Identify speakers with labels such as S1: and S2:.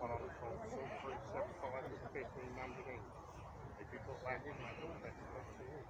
S1: one on from seven five is fifteen hundred each. If you put that in, that's all that's got to you.